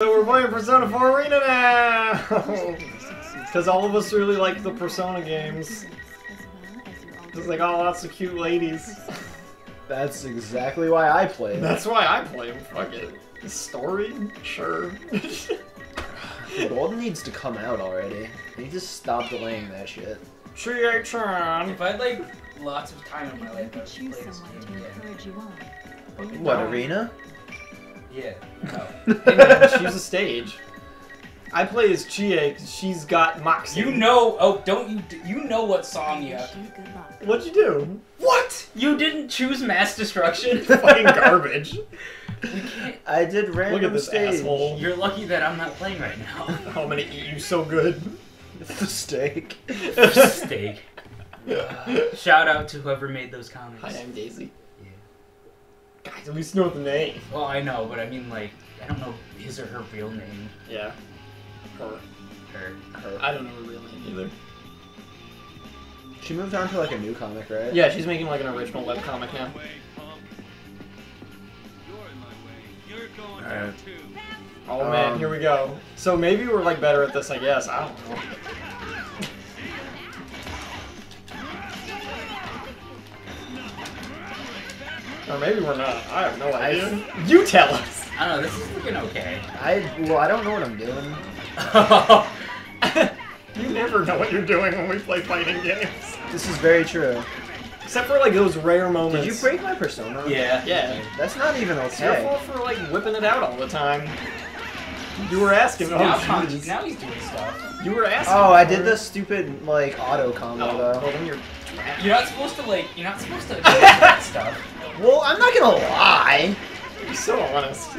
So we're playing Persona 4 Arena now! Because all of us really like the Persona games. Because they oh, got lots of cute ladies. That's exactly why I play. That's why I play them. Fuck it. Story? Sure. Golden needs to come out already. You need to stop delaying that shit. Chie-chan! If I had like lots of time in my life, I would choose play this someone game to encourage you on. What, arena? Yeah. No. Hey man, she's a stage. I play as Chie. She's got Moxie. You know, oh, don't you? You know what song you have? Wish you good luck. What'd you do? What? You didn't choose mass destruction? Fucking garbage. I did random Look at this stage. asshole. You're lucky that I'm not playing right now. I'm gonna eat you so good. the steak. Steak. Shout out to whoever made those comments. Hi, I'm Daisy. Yeah. Guys, at least know the name. Well, I know, but I mean, like, I don't know his or her real name. Yeah. Her. Her. Her. I don't know her real name either. She moved on to like a new comic, right? Yeah, she's making like an original webcomic now. Alright. Oh man, Um, here we go. So maybe we're like better at this, I guess. I don't know. Or maybe we're not. I have no idea. You tell us. I don't know. This is looking okay. I well, I don't know what I'm doing. you never know what you're doing when we play fighting games. This is very true. Except for like those rare moments. Did you break my persona? yeah. Yeah. That's not even It's your okay. fault for like whipping it out all the time. You were asking. Now, Oh, Tom- now he's doing stuff. You were asking. Oh, I did it. the stupid like auto combo Oh, well though. then you're. You're not supposed to like. You're not supposed to do that stuff. Well, I'm not gonna lie. You're so honest.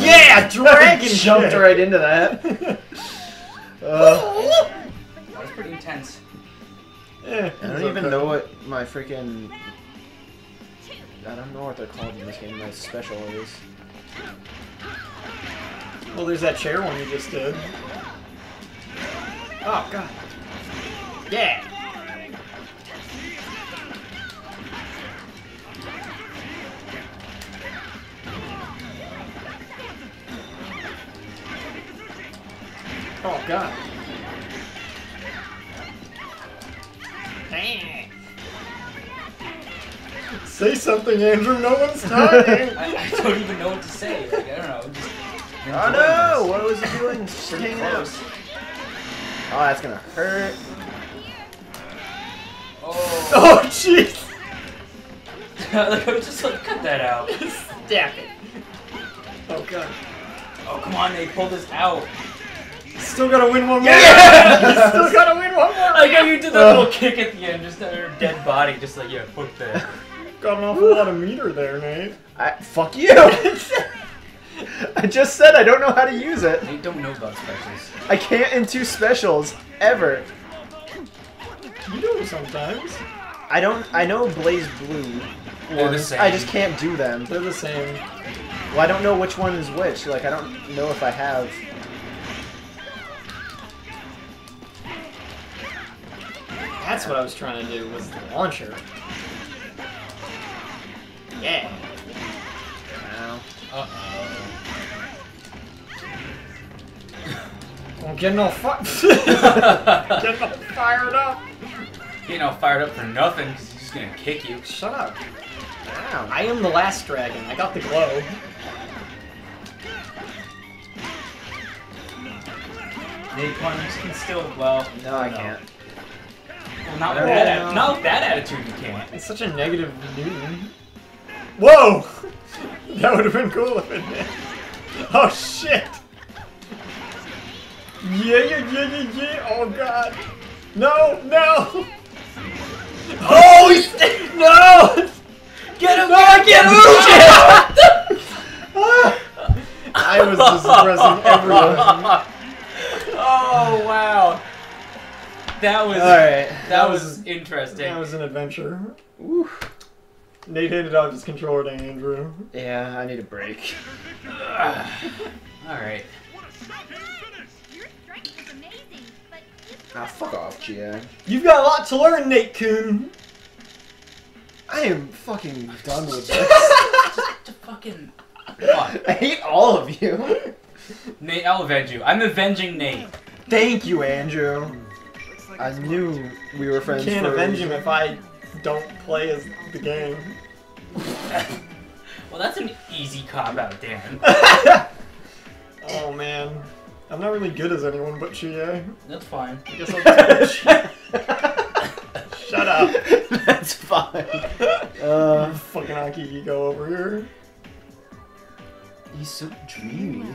yeah, dragon jumped right into that. Uh, That was pretty intense. Eh, I don't even know what my freaking. I don't know what they're called in this game. My special is. Well, there's that chair one you just did. Oh god. Something, Andrew. No one's talking. I, I don't even know what to say. Like, I don't know. Just Oh enjoying no! this. What was he doing? Just Pretty hanging out. Oh, that's gonna hurt. Oh. oh jeez. like, I was just like, cut that out. Stop it. Oh god. Oh, come on, they pulled us out. Still gotta win one more. Yeah! You still gotta win one more. Like how you did that Uh. little kick at the end, just at her dead body, just like, yeah, fuck that. Got an awful lot of meter there, Nate. I fuck you. I just said I don't know how to use it. They don't know about specials. I can't in two specials ever. You do sometimes. I don't. I know Blaze Blue. They're the same. I just can't do them. They're the same. Well, I don't know which one is which. Like I don't know if I have. That's what I was trying to do, was the launcher. Yeah. Ow. Uh-oh. I'm getting all fu- getting all fired up. You know, fired up for nothing, because he's just gonna kick you. Shut up. Ow. I am the last dragon. I got the glow. Nate can still, well, No, I can't. Well, not with that, not with that attitude, you can't. It's such a negative noon. Whoa! That would have been cool if it did. Oh shit! Yeah, yeah, yeah, yeah, yeah. Oh god. No, no! Oh, he's no! Get him! No, I can't move it! I was just suppressing everyone. oh wow, that was All right. that, That was, was- interesting. That was an adventure. Woo. Nate handed off his controller to Andrew. Yeah, I need a break. All right. Ah, fuck off, Chie. You've got a lot to learn, Nate Kun. I am fucking done with this. Just fucking. Fuck. I hate all of you. Nate, I'll avenge you. I'm avenging Nate. Thank you, Andrew. I knew we were You friends. can't for avenge him if I don't play as the game. Well, that's an easy cop out, Dan. Oh man. I'm not really good as anyone but Chie. That's fine. I guess I'll just Shut up. That's fine. Uh, Fucking Akihiko over here. he's so dreamy.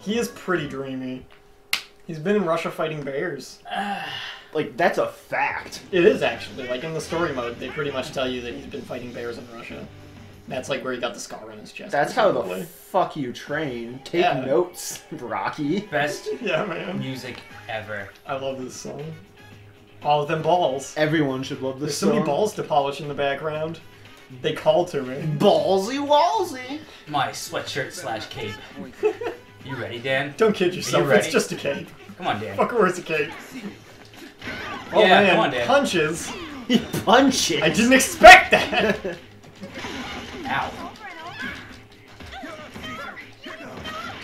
He is pretty dreamy. He's been in Russia fighting bears. Like that's a fact. It is actually. Like in the story mode, they pretty much tell you that he's been fighting bears in Russia. That's like where he got the scar on his chest. That's how the presumably. fuck you train. Take Yeah. notes, Rocky. Best Yeah, man. music ever. I love this song. All of them balls. Everyone should love There's this so many song. balls to polish in the background. They call to me. Ballsy Wallsy. My sweatshirt slash cape. You ready, Dan? Don't kid yourself. ready? It's just a cape. Come on, Dan. Fucker, where's a cape? Oh Yeah, man, come on, Dan. punches. He punches. I didn't expect that. Ow.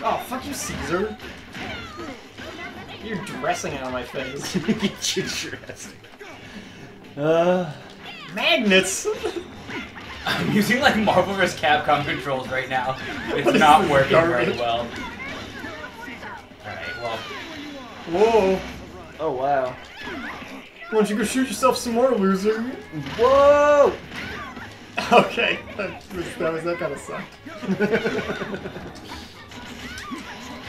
oh, fuck you, Caesar. You're dressing out of my face. Get your dress. Uh, Magnets. I'm using like Marvel vs. Capcom controls right now. It's What is not this working very well. Alright, well, Whoa. Oh wow. Why don't you go shoot yourself some more, loser? Whoa! Okay, that was that, was, that kind of sucked.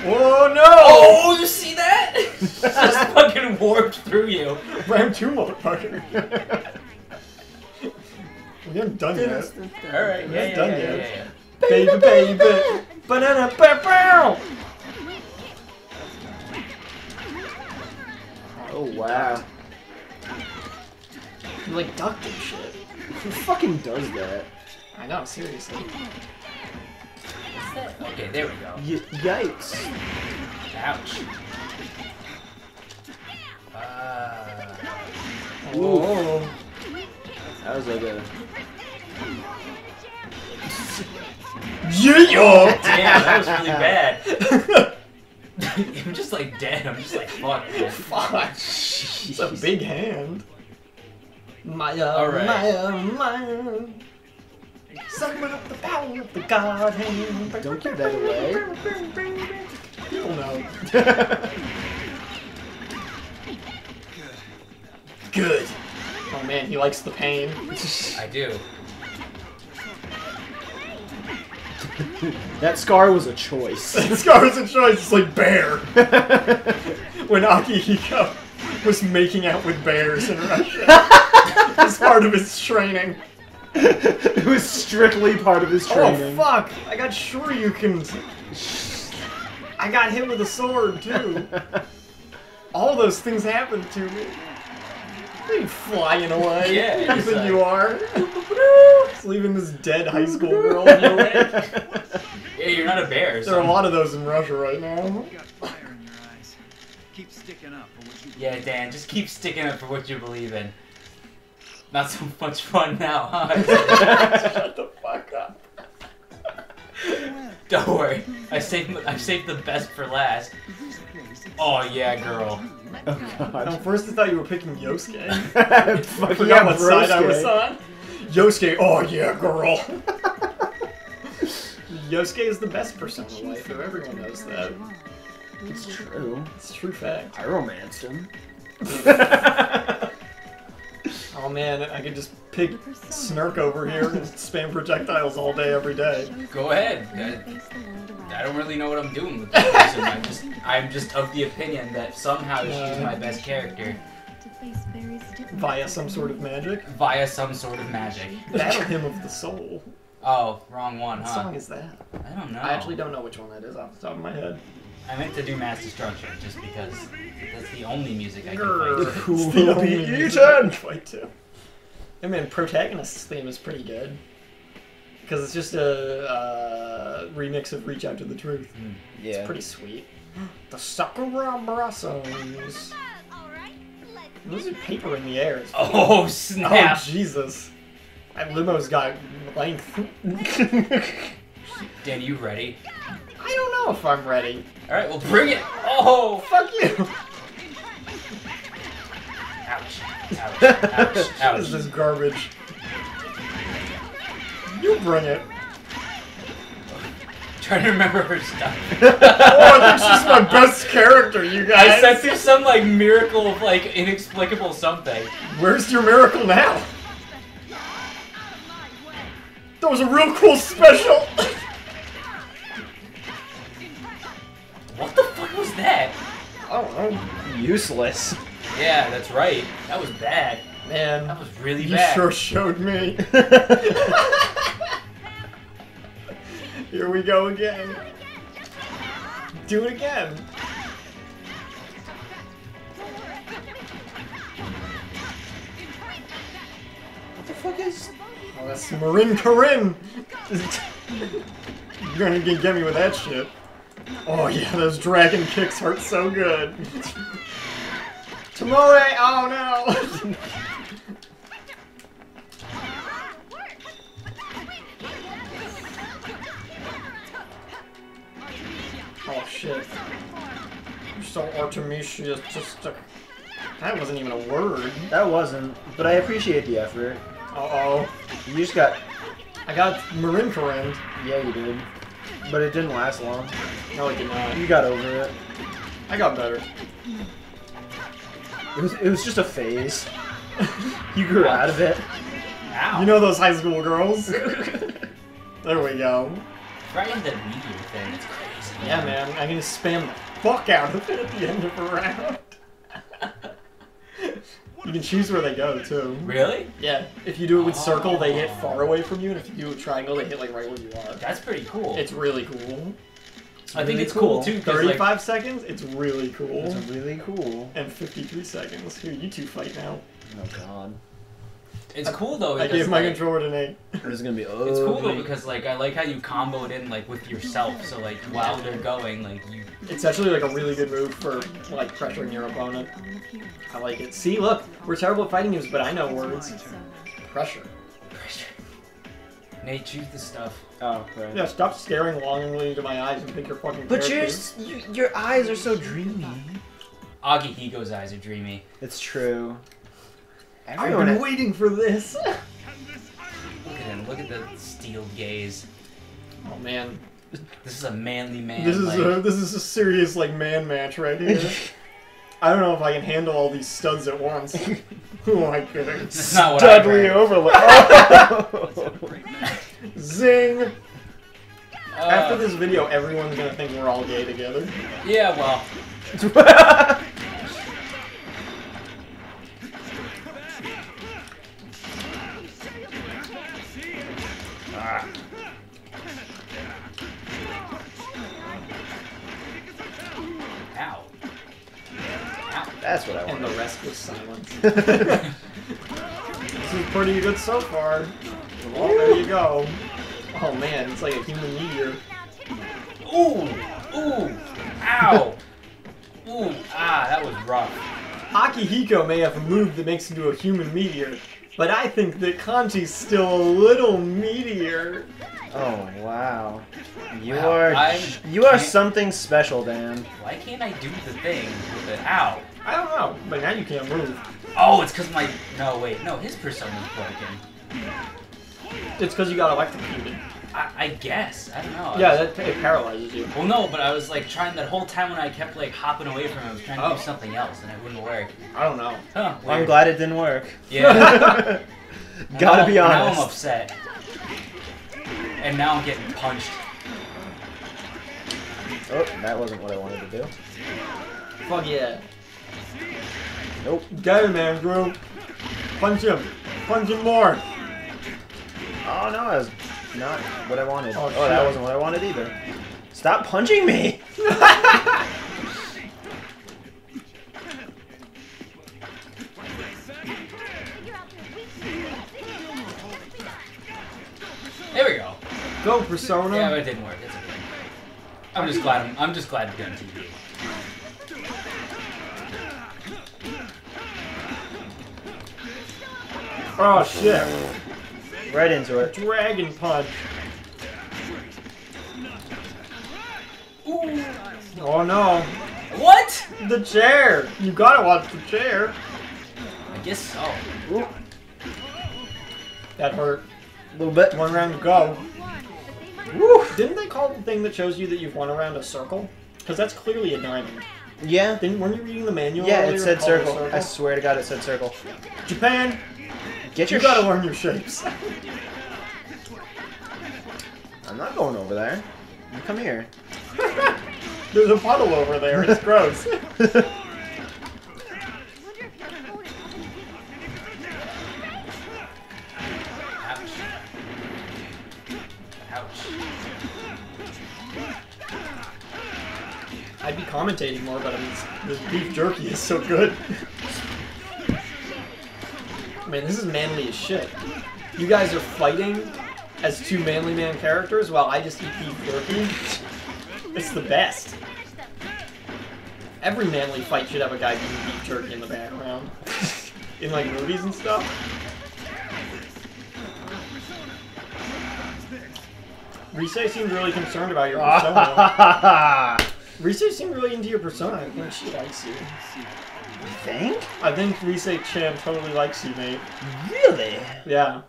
Whoa, no! Oh, you see that? Just fucking warped through you. Ram 2, motherfucker. we haven't done yet. Alright, yeah, yeah, done yeah, yeah, yeah. Baby, baby. Banana, bow, bow. Oh wow. You like ducked and shit. Who fucking does that? I know, seriously. Okay, there we go. Y- yikes. Ouch. Uh, Whoa. That was like a. Yeah! damn, that was really bad. I'm just like dead. I'm just like fuck. man. Fuck. It's a big hand. Maya, uh, Alright. Maya, uh, Maya. Summon up the power of the god hand. Don't give that away. People know. Good. Oh man, he likes the pain. I do. that scar was a choice. Scar was a choice. It's like bear. when Akihiko was making out with bears in Russia as part of his training. it was strictly part of his oh, training. Oh fuck! I got sure you can. I got hit with a sword too. All those things happened to me. You flying away. Yeah, you he's think like- you are. Just leaving this dead high school girl in your way. Yeah, you're not a bear. There are a lot of those in Russia right now. You got fire in your eyes. Keep sticking up for what you Yeah, Dan, just keep sticking up for what you believe in. Not so much fun now, huh? Shut the fuck up. Don't worry, I saved I saved the best for last. Oh yeah, girl. Oh At god. first I thought you were picking Yosuke. I I forgot what side I was on. Yosuke, oh yeah, girl. Yosuke is the best Persona waifu. Everyone knows that. It's true. It's a true fact. I romanced him. Oh man, I could just pick Snurk over here and spam projectiles all day, every day. Go ahead. I, I don't really know what I'm doing with this person. I'm just I'm just of the opinion that somehow she's my best character Via some sort of magic. via some sort of magic. Battle Hymn of the Soul. Oh, wrong one, What huh? song is that? I don't know. I actually don't know which one that is off the top of my head. I meant to do Mass Destruction just because that's the only music I can find. Who It's the will only be music? I can fight to. I mean, protagonist's theme is pretty good because it's just a uh, remix of "Reach Out to the Truth." Yeah. It's Pretty sweet. The Sakura Blossoms. There's a paper in the air. It's- Oh Oh, snap! Jesus. That limo's got length. Dan, you ready? Know if I'm ready. All right, well bring it. Oh, Fuck you. ouch, ouch, ouch, This is garbage. You bring it. Trying to remember her stuff. Oh, I think she's my best character, you guys. I sent through some like miracle of like inexplicable something. Where's your miracle now? That was a real cool special. What the fuck was that? I don't. Useless. Yeah, that's right. That was bad. Man. That was really you bad. You sure showed me. Here we go again. Do it again. What the fuck is? Oh, that's Marin Karin. You're gonna get me with that shit. Oh yeah, those dragon kicks hurt so good. Tamore, oh no! oh shit. You're so Artemisia, just a... That wasn't even a word. That wasn't, but I appreciate the effort. Uh-oh. You just got, I got Marin Karin. yeah, you did, but it didn't last long. No, I did not. You got over it. I got better. It was, it was just a phase. You grew out of it. Ow. You know those high school girls? there we go. right in the meteor thing. It's crazy. Yeah, man, I'm gonna spam the fuck out of it at the end of a round. you can choose where they go, too. Really? Yeah, if you do it with oh. circle, they hit far away from you, and if you do a triangle, they hit like right where you are. That's pretty cool. It's really cool. I think it's cool, cool. too. 'cause, like, 35 seconds, it's really cool. It's really cool. And 53 seconds. Here, you two fight now. Oh god. It's cool though. I Because, gave my like, controller to Nate. This is gonna be ugly. It's cool though oh, because like I like how you combo it in like with yourself. So like while they're going, like you. It's actually like a really good move for like pressuring your opponent. I like it. See, look, we're terrible at fighting moves, but I know words. Pressure. Pressure. Nate, choose the stuff. Oh, right. Yeah, stop staring longingly into my eyes and pick your fucking But your, you, your eyes are so dreamy. Akihiko's eyes are dreamy. It's true. I've Everyone, been waiting for this. Look at him. Look at the steel gaze. oh man, This is a manly man. this is like, a this is a serious like man match right here. I don't know if I can handle all these studs at once. Who am I kidding? This is not what I Dudley. Overlord. Oh! Zing! Uh, After this video, everyone's gonna think we're all gay together. Yeah, well, That's what I And the wanted. rest was silence. this is pretty good so far. Well, there you go. Oh man, it's like a human meteor. Ooh! Ooh! Ow! Ooh! Ah, that was rough. Akihiko may have a move that makes into a human meteor, but I think that Kanji's still a little meteor. Oh wow. You Wow, are I'm- you are something special, Dan. Why can't I do the thing with the ow? I don't know, but now you can't move. Oh, it's because my. No, wait. No, his persona's broken. It's because you got electrocuted. I, I guess. I don't know. I Yeah, was- that it paralyzes you. Well, no, but I was like trying that whole time when I kept like hopping away from him. I was trying to Oh. do something else and it wouldn't work. I don't know. Huh, I'm glad it didn't work. Yeah. Gotta Now- be Now I'm upset. And now I'm getting punched. Oh, that wasn't what I wanted to do. Fuck yeah. Nope. Get him, Andrew. Punch him. Punch him more. Oh no, that was not what I wanted. Oh, Oh, that wasn't what I wanted either. Stop punching me! There we go. Go, Persona. Yeah, but it didn't work. It's okay. I'm just glad. I'm, I'm just glad to be on TV. Oh, oh shit. Right into it. Dragon punch. Ooh. Oh no. What? The chair. You gotta watch the chair. I guess so. Ooh, That hurt. a little bit. One round to go. Woo. Didn't they call the thing that shows you that you've won around a circle? Because that's clearly a diamond. Yeah. Didn't weren't you reading the manual? Yeah, it said and called it a circle. I swear to God, it said circle. Japan, Get you gotta sh- learn your shapes. I'm not going over there. You come here. There's a puddle over there. It's gross. Ouch. Ouch. I'd be commentating more, but I mean, this beef jerky is so good. Man, this is manly as shit. You guys are fighting as two manly man characters while I just eat beef jerky. It's the best. Every manly fight should have a guy eating beef jerky in the background. in like movies and stuff. Rise seemed really concerned about your persona. Rise seemed really into your persona. I think she likes you. Think? I think Rise Chan um, totally likes you, mate. Really? Yeah.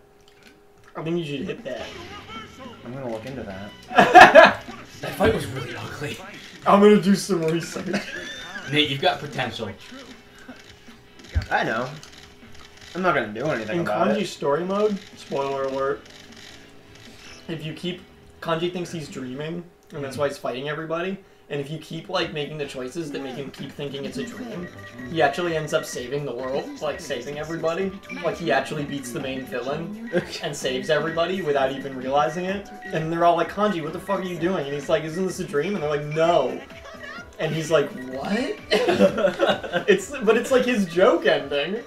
I think you should hit that. I'm gonna look into that. That fight was really ugly. I'm gonna do some research. Nate, you've got potential. I know. I'm not gonna do anything In about Kanji's it. story mode, spoiler alert, if you keep Kanji thinks he's dreaming, and that's hmm. why he's fighting everybody. And if you keep like making the choices that make him keep thinking it's a dream, he actually ends up saving the world, like saving everybody. Like he actually beats the main villain and saves everybody without even realizing it. And they're all like, Kanji, what the fuck are you doing? And he's like, Isn't this a dream? And they're like, No. And he's like, What? it's but it's like his joke ending.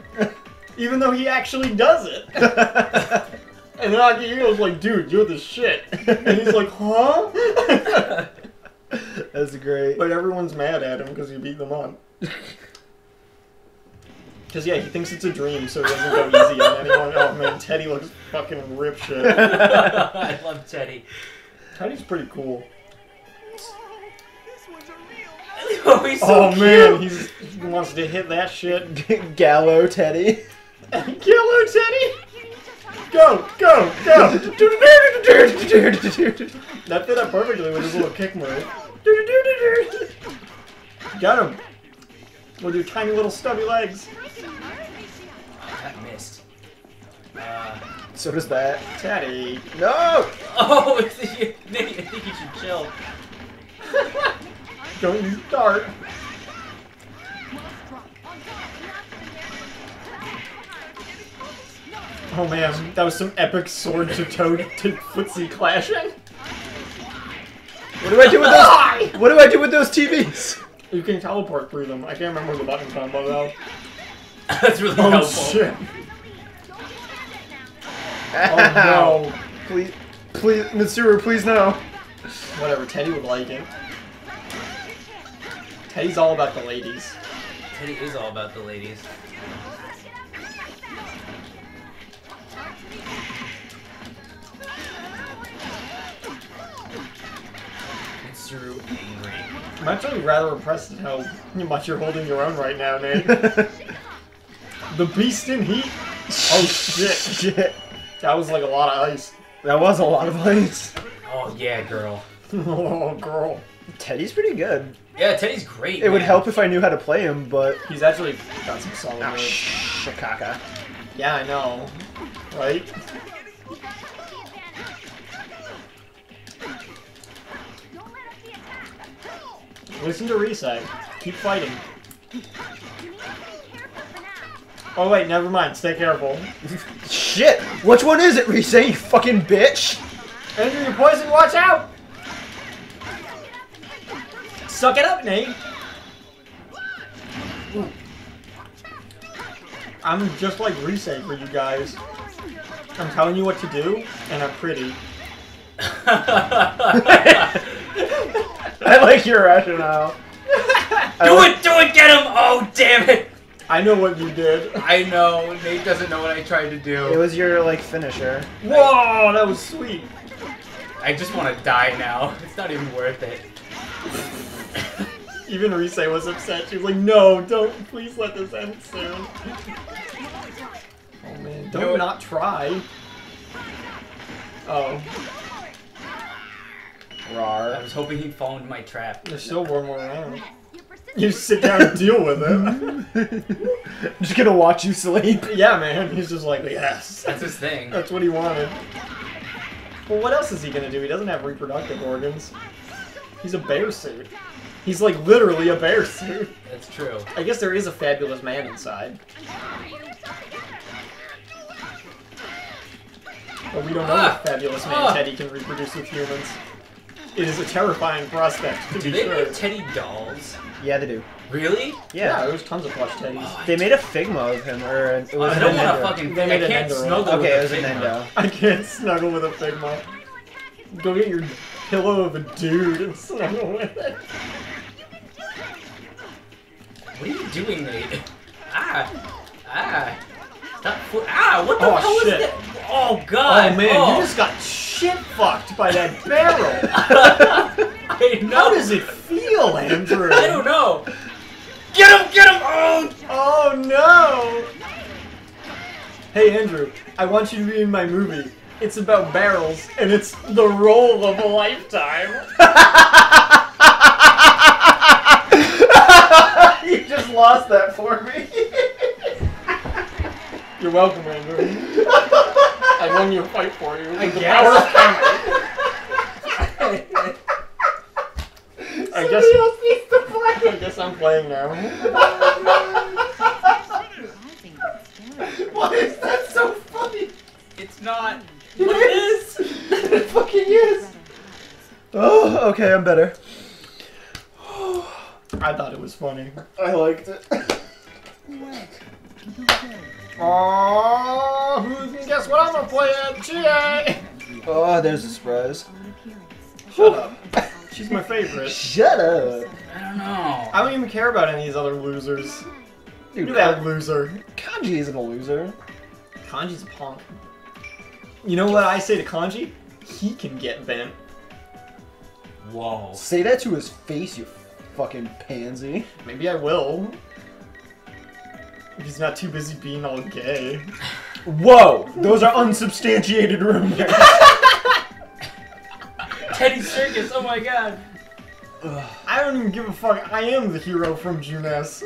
Even though he actually does it. And then Akihiko's like, dude, you're the shit. And he's like, huh? That's great. but everyone's mad at him because he beat them up. Because, yeah, he thinks it's a dream, so he doesn't go easy on anyone. Oh, man, Teddie looks fucking rip shit. I love Teddie. Teddie's pretty cool. oh, he's so Oh, cute. man, he's, he wants to hit that shit. Gallo Teddy. Her, Teddie! Go, go, go! That fit up perfectly with his little kick move. Got him. With your tiny little stubby legs. That missed. Uh, so does that. Teddie. No! oh, Nate, I think you should chill. Don't you start. Oh man, that was some epic sword to toe to footsie clashing. What do I do with those? What do I do with those TVs? You can teleport through them. I can't remember the button combo though. That's really Oh helpful. shit. Oh no. Oh, please, please, Mitsuru, please no. Whatever, Teddie would like it. Teddie's all about the ladies. Teddie is all about the ladies. Mitsuru angry. I'm actually rather impressed at how much you're holding your own right now, Nate. the beast in heat? Oh shit. Shit. That was like a lot of ice. That was a lot of ice. Oh yeah, girl. oh, girl. Teddie's pretty good. Yeah, Teddie's great. It would help if I knew how to play him, but. He's actually got some solid Ah, moves. shakaka. Yeah, I know. Right? Listen to Rise. Keep fighting. Oh wait, never mind. Stay careful. Shit! Which one is it, Rise, you fucking bitch? Andrew, you're poison. Watch out! Suck it up, Nate. Ooh. I'm just like Rise for you guys. I'm telling you what to do, and I'm pretty. I like your rationale. I do like- it! Do it! Get him! Oh damn it! I know what you did. I know Nate doesn't know what I tried to do. It was your like finisher. Whoa, that was sweet. I just want to die now. It's not even worth it. Even Rise was upset. She was like, "No, don't. Please let this end soon." Oh man, don't know what- not try. Oh, I was hoping he'd fall into my trap. there's still one more round. You sit down and deal with it. Just gonna watch you sleep. yeah, man. He's just like, yes. That's his thing. That's what he wanted. Well, what else is he gonna do? He doesn't have reproductive organs. He's a bear suit. He's like literally a bear suit. That's true. I guess there is a fabulous man inside. But we don't know Ah! if fabulous man Ah! Teddie can reproduce with humans. It is a terrifying prospect, to Do be they sure. make Teddie dolls? Yeah, they do. Really? yeah, Yeah. there's tons of plush teddies. They made a Figma of him, or it was I a don't want to fucking. They I made a can't Nendoroid. snuggle Okay, it was a a Figma. Nendoroid. I can't snuggle with a Figma. Go get your pillow of a dude and snuggle with it. What are you doing, Nate? Ah! Ah! Stop! Ah! What the Oh, hell shit. is that? Oh god! Oh man, oh. you just got shit fucked by that barrel. I know. How does it feel, Andrew? I don't know. Get him! Get him! Oh! Oh no! Hey Andrew, I want you to be in my movie. It's about barrels, and it's the role of a lifetime. you just lost that for me. You're welcome, Andrew. I won your fight for you. I The guess. power of camera. I guess. I guess I'm playing now. Why is that so funny? It's not. It What is. it fucking is. Oh, okay, I'm better. I thought it was funny. I liked it. Oh, who can guess what I'm gonna play at Chie? Oh, there's a surprise. Shut up. She's my favorite. Shut up. I don't know. I don't even care about any of these other losers. Dude, Look at that loser. Kanji isn't a loser. Kanji's a punk. You know what I say to Kanji? He can get bent. Whoa. Say that to his face, you fucking pansy. Maybe I will. If he's not too busy being all gay. Whoa! Those are unsubstantiated rumors. Teddy Circus. Oh my god. I don't even give a fuck. I am the hero from Junes.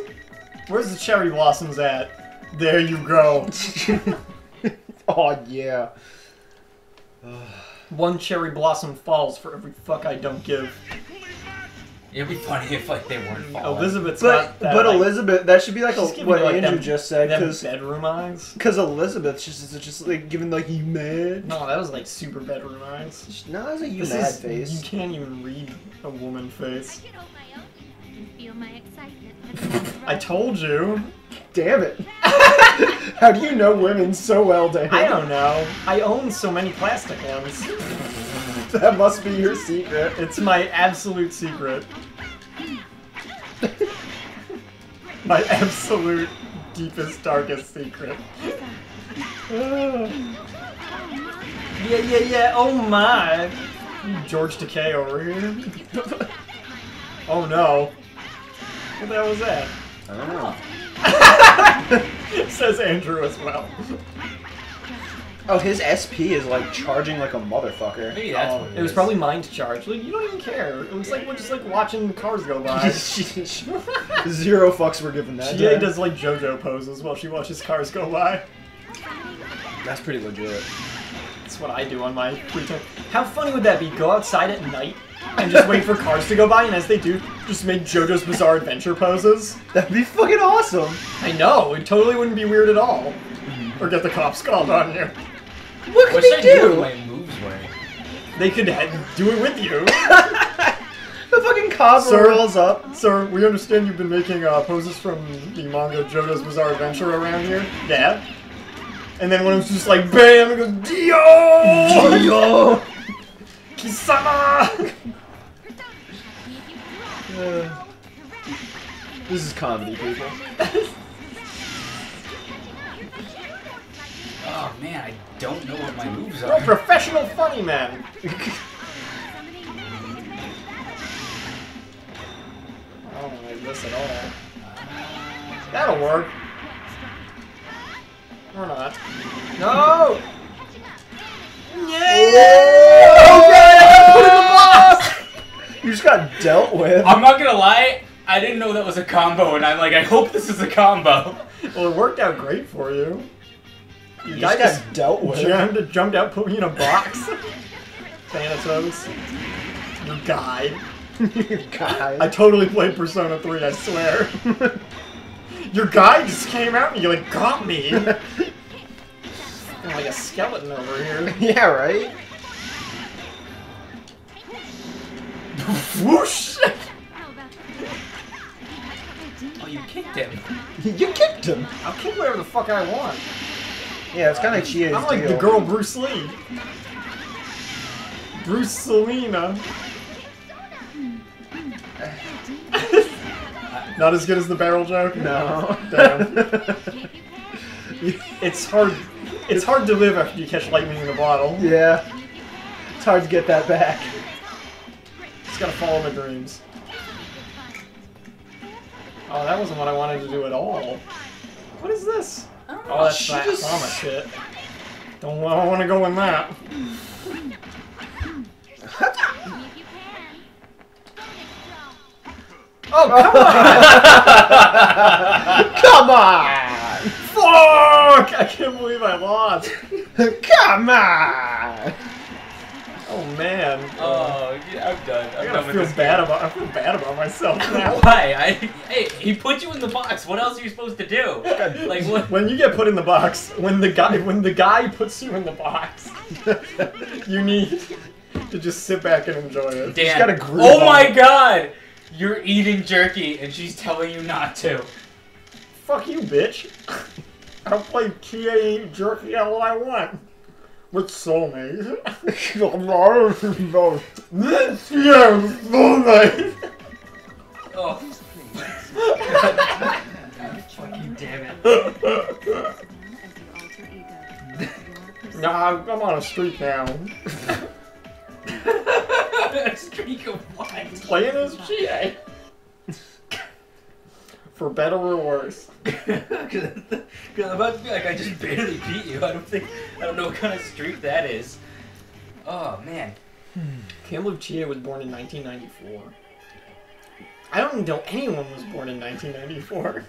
Where's the cherry blossoms at? There you go. oh yeah. One cherry blossom falls for every fuck I don't give. It'd be funny if like they weren't falling. Elizabeth's But got that, but like, Elizabeth, that should be like a, what you, like, Andrew them- just said, because bedroom eyes. because Elizabeth just is just like giving like you mad. No, that was like super bedroom eyes. No, that's a you This mad is, face. You can't even read a woman face. Feel my excitement. I told you. Damn it! How do you know women so well, Dan? I don't know. I own so many plastic ones. That must be your secret. It's my absolute secret. my absolute deepest, darkest secret. yeah, yeah, yeah. Oh my. George Takei over here. oh no. What the hell was that? I don't know. Says Andrew as well. Oh, his SP is like charging like a motherfucker. Maybe that's Oh, what it was is. probably mind charge. Like you don't even care. It was like we're just like watching cars go by. Zero fucks were given that. Chie day. does like JoJo poses while she watches cars go by. That's pretty legit. That's what I do on my free time. How funny would that be? Go outside at night and just wait for cars to go by, and as they do, just make JoJo's Bizarre Adventure poses. That'd be fucking awesome. I know it totally wouldn't be weird at all. Or get the cops called on you. What Wish could I they do? my moves were. They could ha- do it with you. The fucking cop Sir? rolls up. Sir, we understand you've been making uh, poses from the manga JoJo's Bizarre Adventure around here. Yeah. And then when it was just like BAM, it goes Dio! Yo. Kisama! This is comedy, people. Man, I don't know what my moves You're a professional funny man. I don't like this at all. That'll work. Or not. No! You just got dealt with. I'm not gonna lie, I didn't know that was a combo, and I'm like, I hope this is a combo. Well, it worked out great for you. You You guys just got dealt with. jumped, jumped out, put me in a box. Thanatos. You guy. Guy. I totally played Persona 3, I swear. Your guy just came out and you like got me. I'm like a skeleton over here. yeah, right? Whoosh! Oh, you kicked him. You kicked him. I'll kick whatever the fuck I want. Yeah, it's kind of Chie's I'm like deal. the girl Bruce Lee. Bruce Selena. Not as good as the barrel joke? No. Damn. It's hard. It's hard to live after you catch lightning in a bottle. yeah. It's hard to get that back. Just gotta follow my dreams. Oh, that wasn't what I wanted to do at all. What is this? Oh, that's She that just- trauma shit. Don't, I don't want to go in that. Oh, come on! Come on! Fuck! I can't believe I lost. Come on! Oh man. Oh, yeah, I'm done. I'm I done feel this bad game. about. I feel bad about myself now. Why? I, hey, he put you in the box. What else are you supposed to do? Like what? When you get put in the box, when the guy when the guy puts you in the box, you need to just sit back and enjoy it. Dan. gotta groove oh my it. god! You're eating jerky and she's telling you not to. Fuck you, bitch. I'll play Kia jerky all I want. With soulmate. This year, soulmate. Oh. Fucking damn it. Nah, I'm, I'm on a streak now. a Streak of what? Playing as Chie. For better or worse. Because I'm about to be like, I just barely beat you. I don't think, I don't know what kind of streak that is. Oh man. Hmm. Can't believe Chie was born in 1994. I don't know anyone was born in 1994.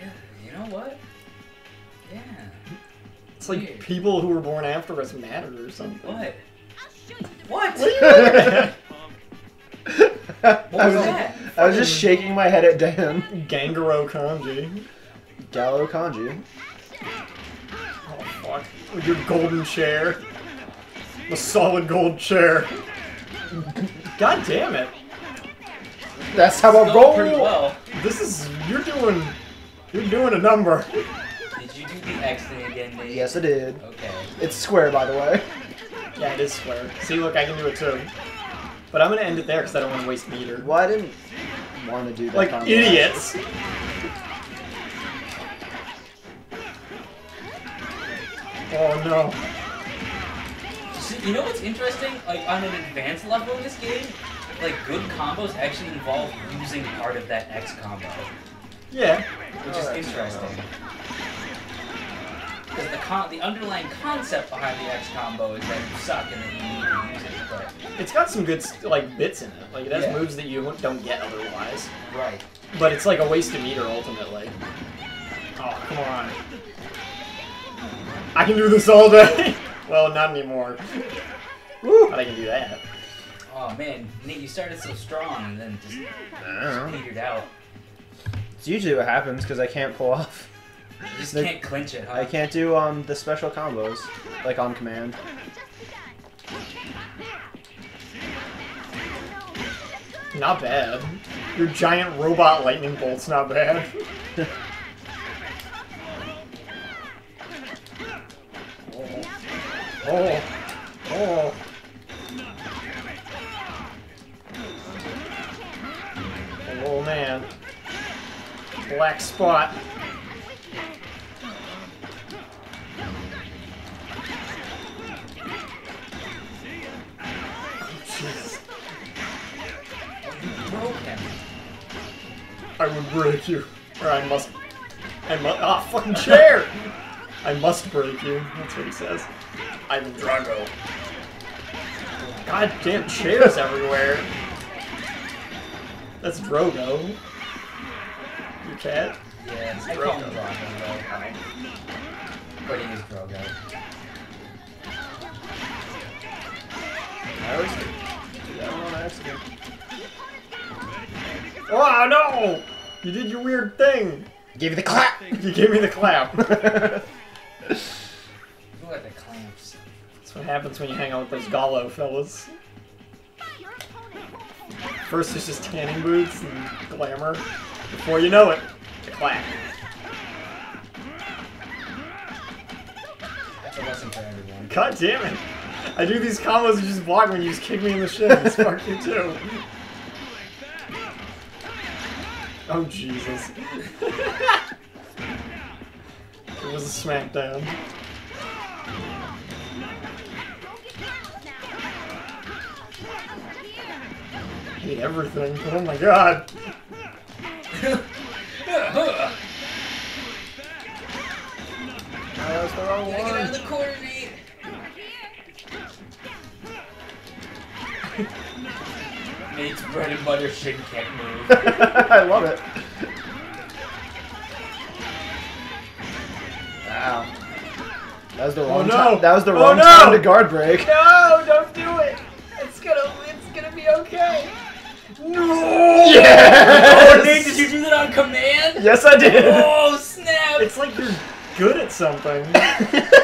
Yeah, you know what? Yeah. It's like Weird. people who were born after us mattered or something. What? What? What are you looking at? What I was was, that? I was just shaking my head at Dan. Gangaro kanji. Gallo Kanji. Oh fuck. With your golden chair. A solid gold chair. God damn it. That's how I roll. pretty well. This is you're doing you're doing a number. Did you do the X thing again, Nate? Yes, I did. Okay. It's square, by the way. Yeah, it is square. See, look, I can do it too. But I'm gonna end it there because I don't want to waste meter. Well, I didn't want to do that. Like combo. idiots. Oh no. See, you know what's interesting? Like on an advanced level in this game, like good combos actually involve using part of that X combo, Yeah. which is interesting. Because the con- the underlying concept behind the X combo is that you suck and that you need to use it. But It's got some good like bits in it. Like it has Yeah. moves that you don't get otherwise. right. But it's like a waste of meter ultimately. Oh come on. I can do this all day. well, not anymore. Woo. But I can do that. Oh man, Nate, you started so strong and then just, I don't know. petered out. It's usually what happens because I can't pull off. You just The- can't clinch it, huh? I can't do um the special combos like on command. Not bad. Your giant robot lightning bolt's not bad. oh. Oh. Oh man. Black spot. I would break you. Or I must. I must. Ah, fucking chair! I must break you. That's what he says. I'm Drago. God damn chairs everywhere. That's Drogo. Your cat? Yeah, I call him Drogo though. But he is Drogo. I always do that one on accident. Oh no! You did your weird thing. Give you the clap. You gave me the clap. Look at the clamps. That's what happens when you hang out with those Gallo fellas. First it's just tanning boots and glamour. Before you know it, the clap. That's a lesson for everyone. God damn it! I do these combos and just block when you just kick me in the shins. Fuck you too. Oh Jesus. it was a smackdown. I hate everything. but Oh my god. That's the wrong Gotta get out of one. the corner, Nate. Bread and butter shin kick move. I love it. Wow. That was the oh, wrong oh, no. time. That was the Oh, wrong no. time to guard break. No, don't do it. It's gonna, it's gonna be okay. No. Yes! Oh, Nate, did you do that on command? Yes, I did. Oh, snap! It's like you're good at something.